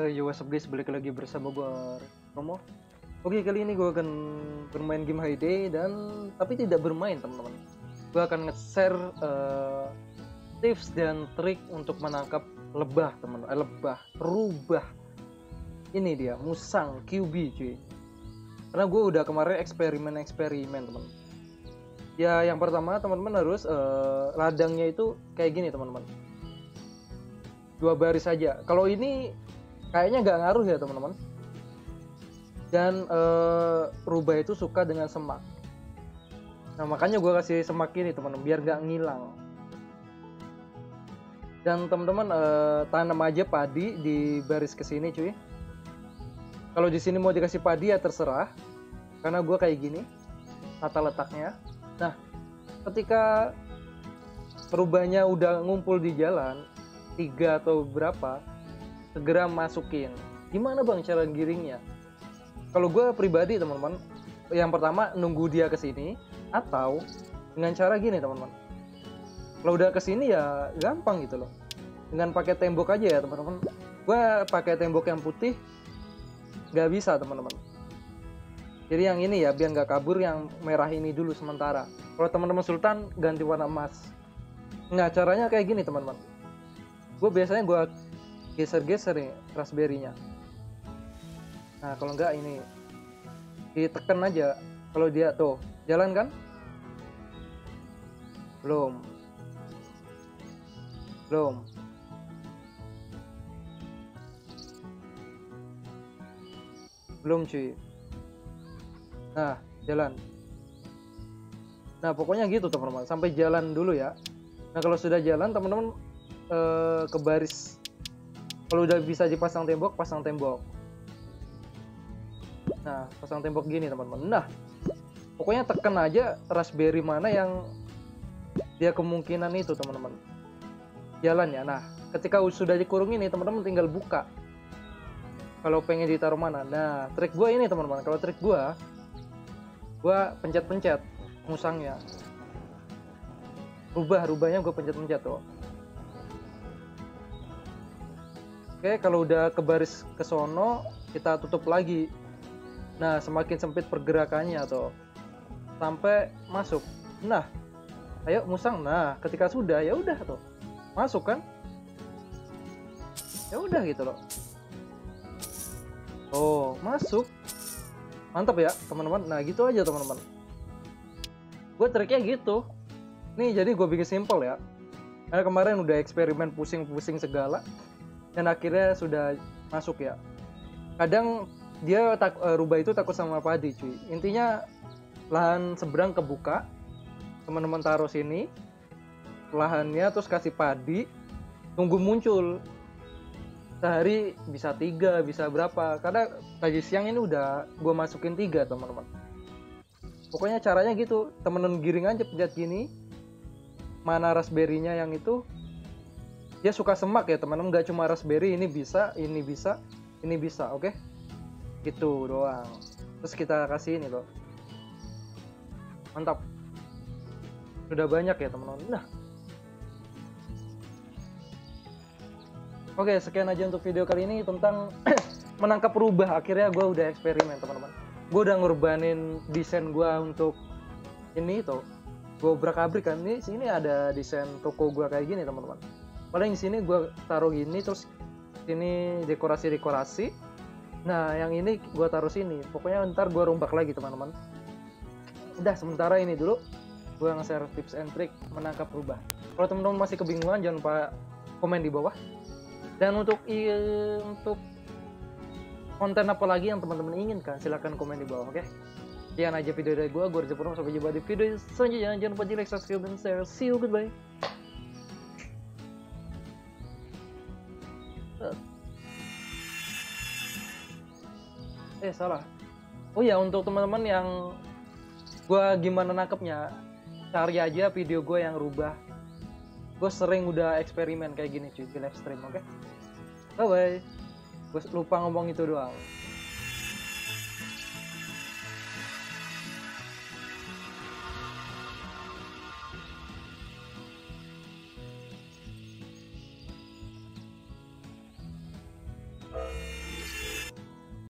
Eh, yo what's up guys, balik lagi bersama gue Romo. Oke kali ini gue akan bermain game High Day dan tapi tidak bermain teman-teman. Gue akan nge-share eh, tips dan trik untuk menangkap lebah teman eh, lebah, rubah. Ini dia, musang QB cuy. Karena gue udah kemarin eksperimen-eksperimen teman. Ya yang pertama teman-teman harus eh, ladangnya itu kayak gini teman-teman. Dua baris saja. Kalau ini kayaknya nggak ngaruh ya teman-teman. Dan eh, rubah itu suka dengan semak. Nah makanya gue kasih semak ini teman-teman biar nggak ngilang. Dan teman-teman eh, tanam aja padi di baris ke sini cuy. Kalau di sini mau dikasih padi ya terserah. Karena gue kayak gini tata letaknya. Nah ketika rubahnya udah ngumpul di jalan, tiga atau berapa segera masukin. Gimana bang cara giringnya? Kalau gue pribadi teman-teman yang pertama nunggu dia ke sini atau dengan cara gini teman-teman. Kalau udah ke sini ya gampang gitu loh. Dengan pakai tembok aja ya teman-teman. Gue pakai tembok yang putih nggak bisa teman-teman. Jadi yang ini ya biar nggak kabur yang merah ini dulu sementara. Kalau teman-teman sultan ganti warna emas. Nggak caranya kayak gini teman-teman. Gue biasanya gue geser-geser nih raspberry-nya. Nah kalau enggak ini ditekan aja. Kalau dia tuh jalan kan? Belum. Belum. Belum cuy. Nah jalan. Nah pokoknya gitu teman-teman. Sampai jalan dulu ya. Nah kalau sudah jalan teman-teman eh, ke baris kalau udah bisa dipasang tembok pasang tembok. Nah pasang tembok gini teman-teman. Nah pokoknya tekan aja raspberry mana yang dia kemungkinan itu teman-teman. Jalan ya nah ketika sudah dikurung ini teman-teman tinggal buka. Kalau pengen ditaruh mana. Nah trik gue ini teman-teman. Kalau trik gue gue pencet-pencet musangnya. Rubah rubahnya gue pencet-pencet tuh Oke, kalau udah ke baris ke sono, kita tutup lagi. Nah, semakin sempit pergerakannya tuh. Sampai masuk. Nah, ayo musang. Nah, ketika sudah ya udah tuh. Masuk kan? Ya udah gitu loh. Oh, masuk. Mantap ya, teman-teman. Nah, gitu aja, teman-teman. Gue triknya gitu. Nih, jadi gue bikin simple ya. Karena kemarin udah eksperimen pusing-pusing segala dan akhirnya sudah masuk ya. Kadang dia tak uh, rubah itu takut sama padi cuy. Intinya lahan seberang kebuka teman-teman taruh sini lahannya terus kasih padi tunggu muncul. Sehari bisa tiga bisa berapa. Karena tadi siang ini udah gue masukin tiga teman-teman. Pokoknya caranya gitu temen-temen giring aja pencet gini mana raspberry-nya yang itu dia suka semak ya teman-teman. Nggak cuma raspberry ini bisa ini bisa ini bisa oke? Okay? gitu doang. Terus kita kasih ini loh mantap. Sudah banyak ya teman-teman. Nah. Oke sekian aja untuk video kali ini tentang menangkap rubah. Akhirnya gue udah eksperimen teman-teman. Gue udah ngorbanin desain gue untuk ini tuh gue obrak abrik kan. Ini sini ada desain toko gue kayak gini teman-teman paling sini gue taruh gini terus sini dekorasi dekorasi nah yang ini gue taruh sini pokoknya ntar gue rombak lagi teman-teman udah sementara ini dulu gue nge-share tips and trick menangkap rubah kalau teman-teman masih kebingungan jangan lupa komen di bawah dan untuk untuk konten apa lagi yang teman-teman inginkan silahkan komen di bawah oke okay? Sekian aja video dari gue, gue Purnomo, sampai jumpa di video selanjutnya. Jangan lupa di like, subscribe, dan share. See you, goodbye. Eh salah. Oh ya untuk teman-teman yang gue gimana nangkepnya cari aja video gue yang rubah. Gue sering udah eksperimen kayak gini cuy di live stream oke? Okay? bye bye gue lupa ngomong itu doang